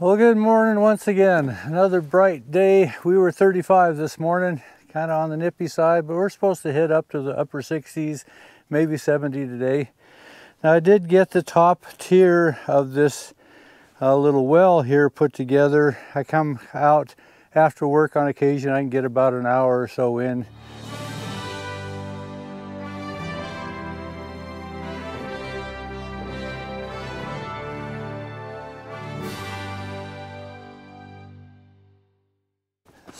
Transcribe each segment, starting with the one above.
Well, good morning once again. Another bright day. We were 35 this morning, kind of on the nippy side, but we're supposed to hit up to the upper 60s, maybe 70 today. Now, I did get the top tier of this uh, little well here put together. I come out after work on occasion. I can get about an hour or so in.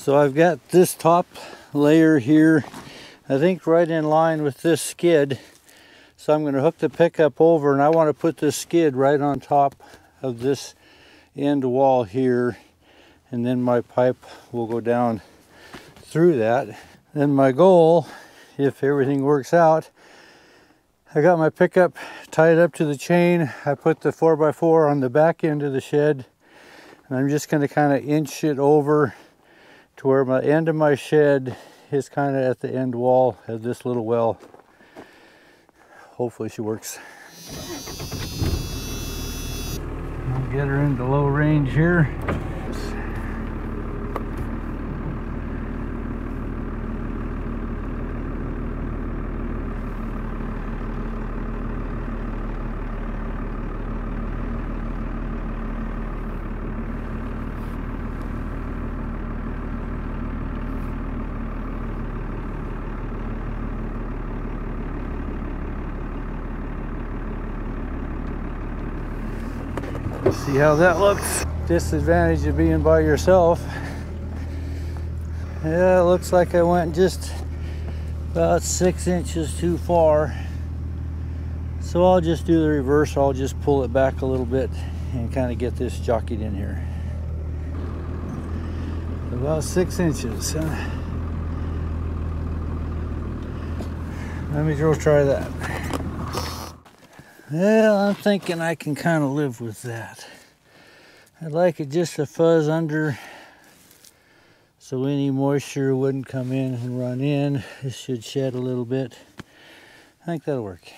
So I've got this top layer here, I think right in line with this skid. So I'm going to hook the pickup over and I want to put this skid right on top of this end wall here. And then my pipe will go down through that. Then my goal, if everything works out, I got my pickup tied up to the chain. I put the 4x4 on the back end of the shed. And I'm just going to kind of inch it over to where my end of my shed is kind of at the end wall of this little well. Hopefully she works. I'll get her into low range here. See how that looks. Disadvantage of being by yourself. Yeah, it looks like I went just about six inches too far. So I'll just do the reverse. I'll just pull it back a little bit and kind of get this jockeyed in here. About six inches. Let me go try that. Well, I'm thinking I can kind of live with that. I'd like it just to fuzz under so any moisture wouldn't come in and run in. This should shed a little bit. I think that'll work.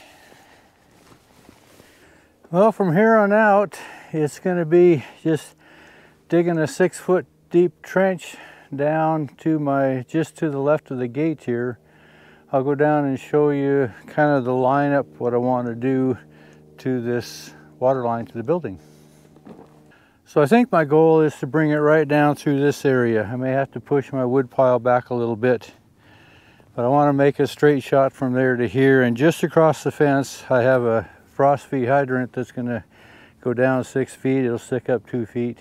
Well, from here on out, it's going to be just digging a six foot deep trench down to my, just to the left of the gate here. I'll go down and show you kind of the lineup, what I want to do to this water line to the building. So I think my goal is to bring it right down through this area. I may have to push my wood pile back a little bit, but I want to make a straight shot from there to here. And just across the fence, I have a frost free hydrant that's going to go down six feet. It'll stick up two feet.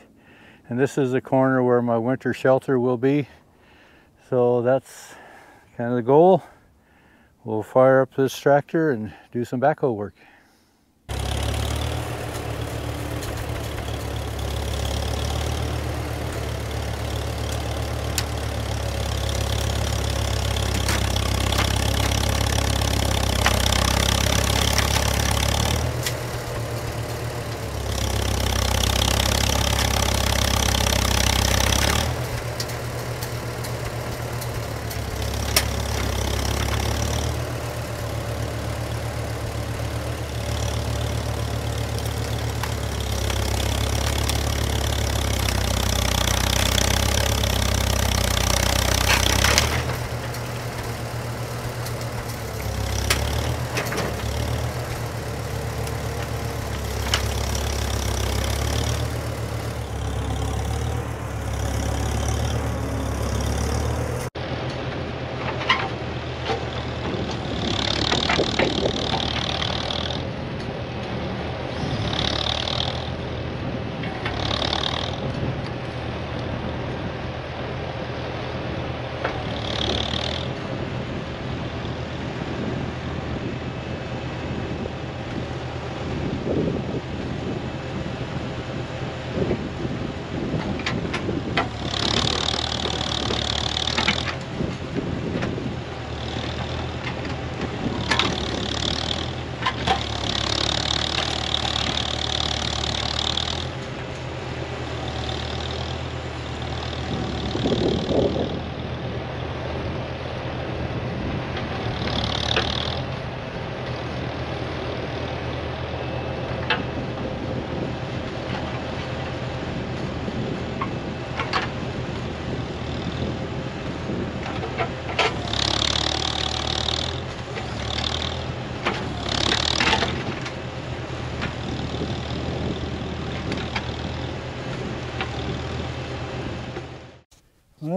And this is the corner where my winter shelter will be. So that's kind of the goal. We'll fire up this tractor and do some backhoe work.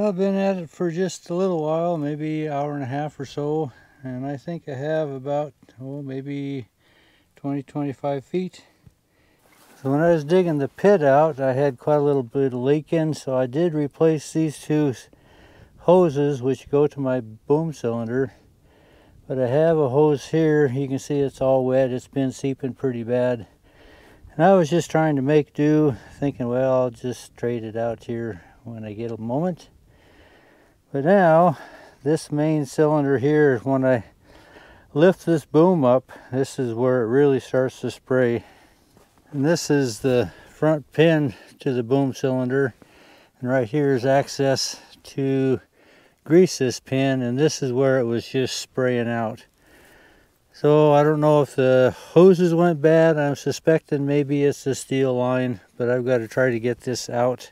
Well, I've been at it for just a little while, maybe hour and a half or so, and I think I have about, oh, maybe 20, 25 feet. So when I was digging the pit out, I had quite a little bit of leaking, so I did replace these two hoses which go to my boom cylinder. But I have a hose here, you can see it's all wet, it's been seeping pretty bad. And I was just trying to make do, thinking, well, I'll just trade it out here when I get a moment. But now, this main cylinder here, when I lift this boom up, this is where it really starts to spray. And this is the front pin to the boom cylinder. And right here is access to grease this pin. And this is where it was just spraying out. So I don't know if the hoses went bad. I'm suspecting maybe it's the steel line. But I've got to try to get this out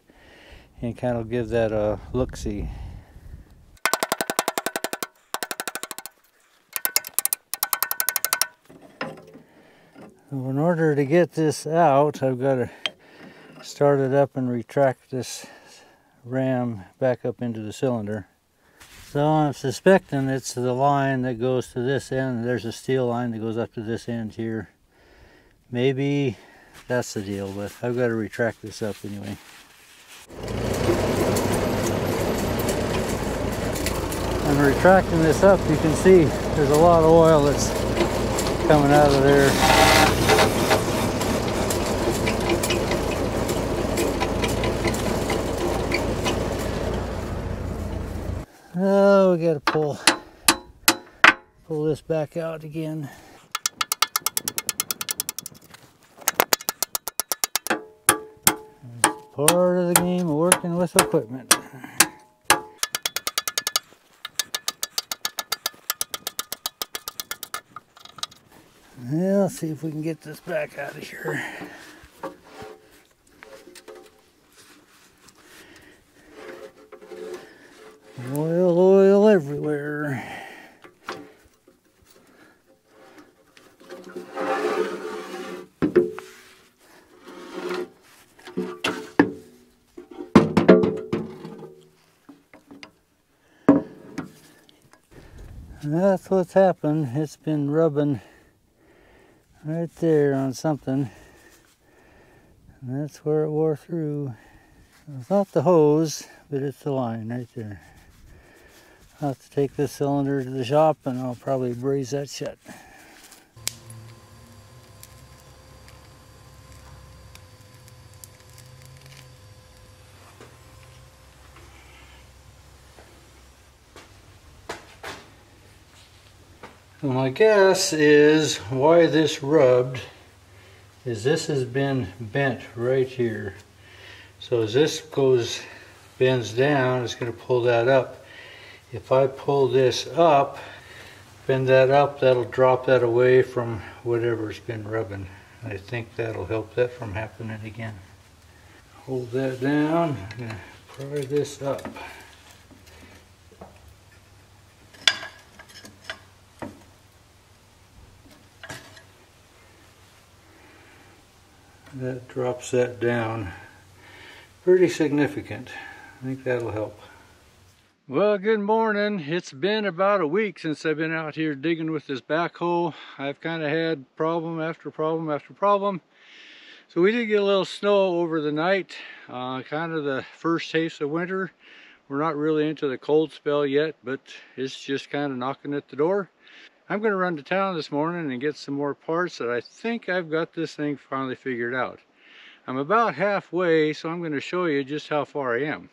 and kind of give that a look-see. In order to get this out, I've got to start it up and retract this ram back up into the cylinder. So I'm suspecting it's the line that goes to this end. There's a steel line that goes up to this end here. Maybe that's the deal, but I've got to retract this up anyway. I'm retracting this up. You can see there's a lot of oil that's coming out of there. Oh, we gotta pull pull this back out again. part of the game of working with equipment. Let's see if we can get this back out of here. That's what's happened. It's been rubbing right there on something. And that's where it wore through. It's not the hose, but it's the line right there. I'll have to take this cylinder to the shop and I'll probably braze that shut. My guess is why this rubbed is this has been bent right here. So as this goes, bends down, it's going to pull that up if I pull this up, bend that up, that'll drop that away from whatever's been rubbing. I think that'll help that from happening again. Hold that down pry this up. That drops that down pretty significant. I think that'll help. Well, good morning. It's been about a week since I've been out here digging with this backhoe. I've kind of had problem after problem after problem. So we did get a little snow over the night, uh, kind of the first taste of winter. We're not really into the cold spell yet, but it's just kind of knocking at the door. I'm going to run to town this morning and get some more parts that I think I've got this thing finally figured out. I'm about halfway, so I'm going to show you just how far I am.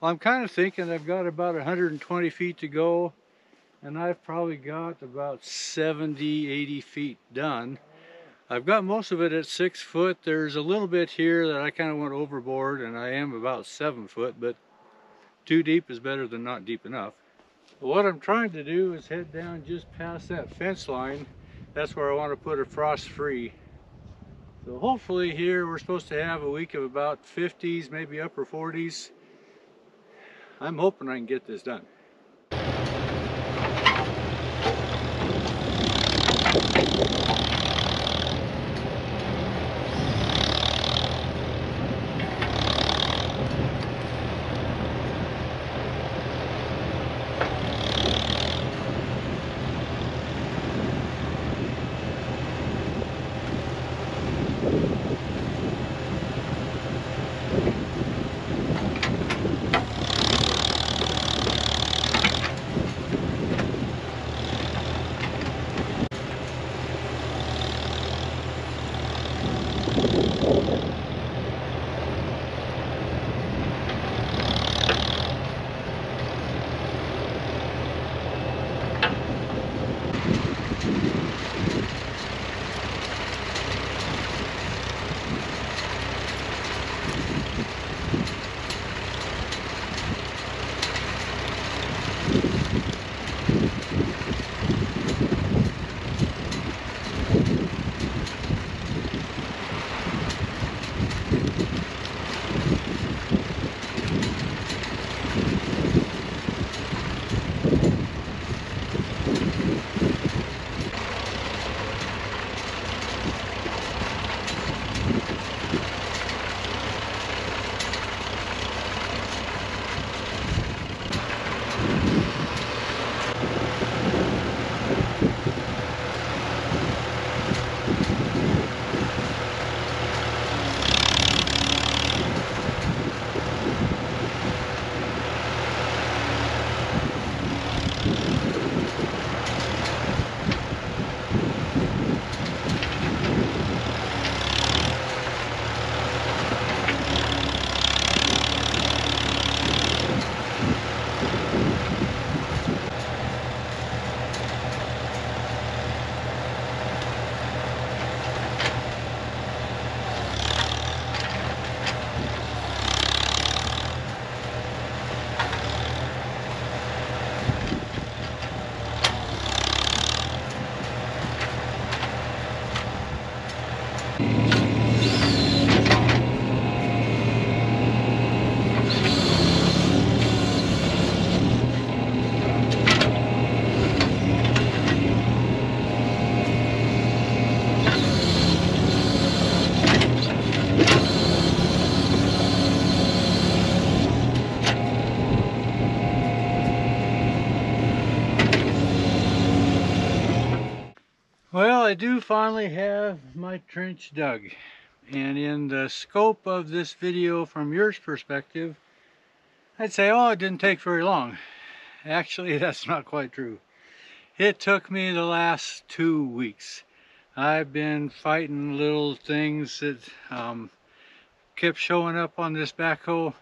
Well, I'm kind of thinking I've got about 120 feet to go and I've probably got about 70, 80 feet done. I've got most of it at six foot. There's a little bit here that I kind of went overboard and I am about seven foot, but too deep is better than not deep enough. What I'm trying to do is head down just past that fence line. That's where I want to put it frost free. So hopefully here we're supposed to have a week of about 50s, maybe upper 40s. I'm hoping I can get this done. Finally have my trench dug. And in the scope of this video from your perspective, I'd say, oh, it didn't take very long. Actually, that's not quite true. It took me the last two weeks. I've been fighting little things that um, kept showing up on this backhoe.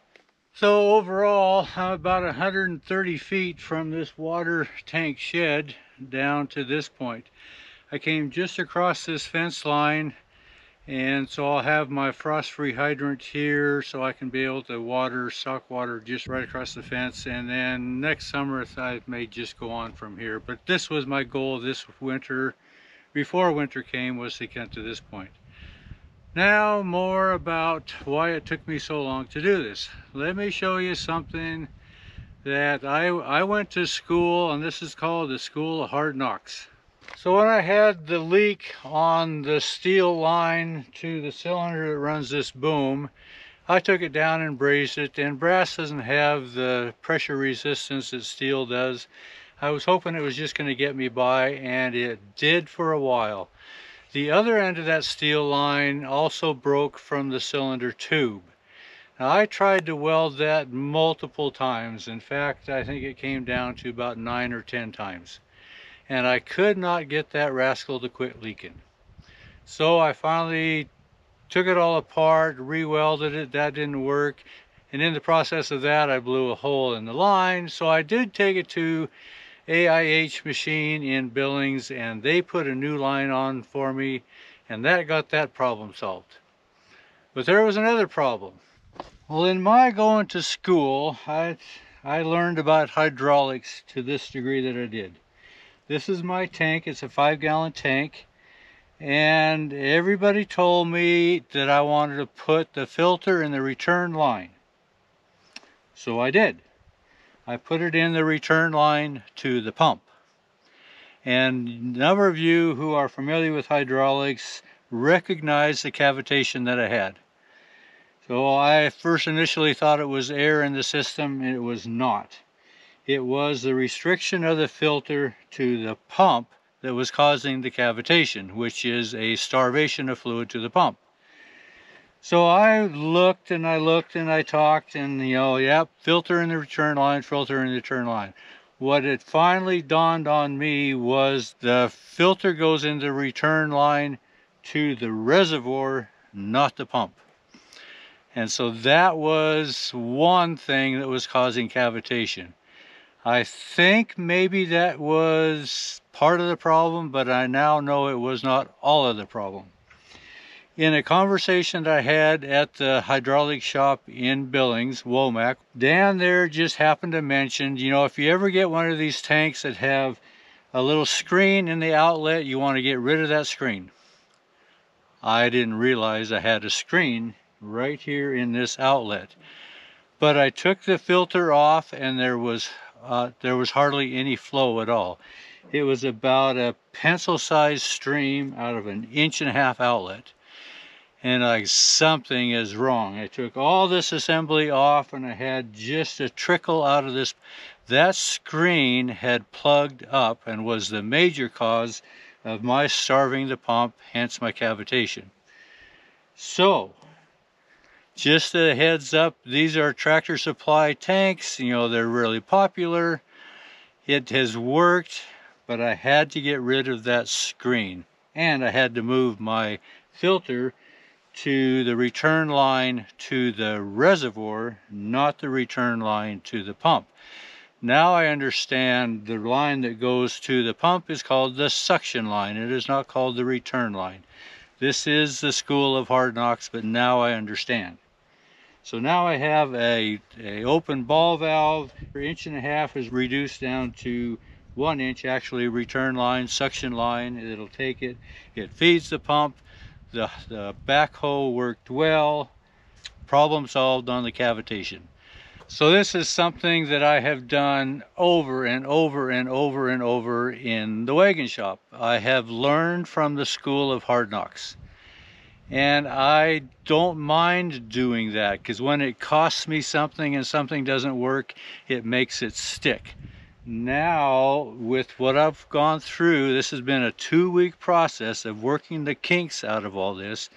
So overall, I'm about 130 feet from this water tank shed down to this point. I came just across this fence line and so I'll have my frost-free hydrant here so I can be able to water, stock water just right across the fence. And then next summer I may just go on from here. But this was my goal this winter, before winter came, was to get to this point. Now more about why it took me so long to do this. Let me show you something that I, I went to school, and this is called the School of Hard Knocks. So when I had the leak on the steel line to the cylinder that runs this boom, I took it down and brazed it, and brass doesn't have the pressure resistance that steel does. I was hoping it was just going to get me by, and it did for a while. The other end of that steel line also broke from the cylinder tube. Now I tried to weld that multiple times. In fact, I think it came down to about nine or ten times and I could not get that rascal to quit leaking. So I finally took it all apart, re-welded it, that didn't work, and in the process of that I blew a hole in the line, so I did take it to AIH machine in Billings and they put a new line on for me and that got that problem solved. But there was another problem. Well, in my going to school, I, I learned about hydraulics to this degree that I did. This is my tank. It's a five gallon tank. And everybody told me that I wanted to put the filter in the return line. So I did. I put it in the return line to the pump. And a number of you who are familiar with hydraulics recognize the cavitation that I had. So I first initially thought it was air in the system, and it was not it was the restriction of the filter to the pump that was causing the cavitation, which is a starvation of fluid to the pump. So I looked and I looked and I talked and, you know, yep, filter in the return line, filter in the return line. What it finally dawned on me was the filter goes in the return line to the reservoir, not the pump. And so that was one thing that was causing cavitation. I think maybe that was part of the problem, but I now know it was not all of the problem. In a conversation that I had at the hydraulic shop in Billings, Womack, Dan there just happened to mention, you know, if you ever get one of these tanks that have a little screen in the outlet, you want to get rid of that screen. I didn't realize I had a screen right here in this outlet. But I took the filter off and there was uh, there was hardly any flow at all. It was about a pencil-sized stream out of an inch and a half outlet. And like something is wrong. I took all this assembly off and I had just a trickle out of this. That screen had plugged up and was the major cause of my starving the pump, hence my cavitation. So, just a heads up, these are tractor supply tanks. You know, they're really popular. It has worked, but I had to get rid of that screen. And I had to move my filter to the return line to the reservoir, not the return line to the pump. Now I understand the line that goes to the pump is called the suction line. It is not called the return line. This is the school of hard knocks, but now I understand. So now I have a, a open ball valve, an inch and a half is reduced down to one inch actually return line, suction line, it'll take it, it feeds the pump, the, the backhoe worked well, problem solved on the cavitation. So this is something that I have done over and over and over and over in the wagon shop. I have learned from the school of hard knocks. And I don't mind doing that because when it costs me something and something doesn't work, it makes it stick. now with what I've gone through, this has been a two week process of working the kinks out of all this.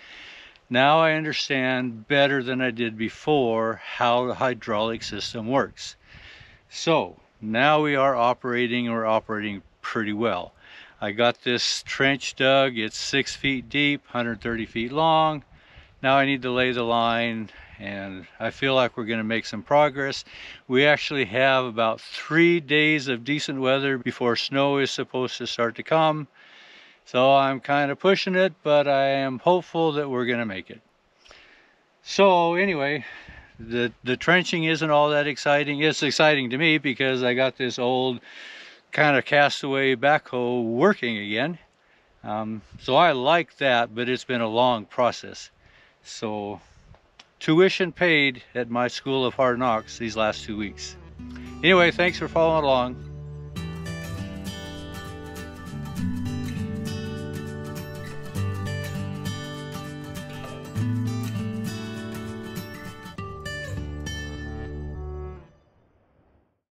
Now I understand better than I did before how the hydraulic system works. So now we are operating, we're operating pretty well. I got this trench dug, it's six feet deep, 130 feet long. Now I need to lay the line and I feel like we're going to make some progress. We actually have about three days of decent weather before snow is supposed to start to come. So I'm kind of pushing it, but I am hopeful that we're going to make it. So anyway, the, the trenching isn't all that exciting. It's exciting to me because I got this old kind of castaway backhoe working again. Um, so I like that, but it's been a long process. So tuition paid at my School of Hard Knocks these last two weeks. Anyway, thanks for following along.